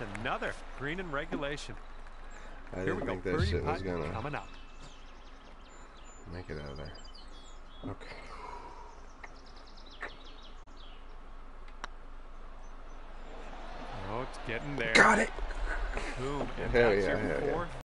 That's another green in regulation. I Here didn't go. think that Birdie shit was gonna coming up. make it out of there. Okay. Oh, it's getting there. Got it. Boom. And Hell yeah, your hell yeah.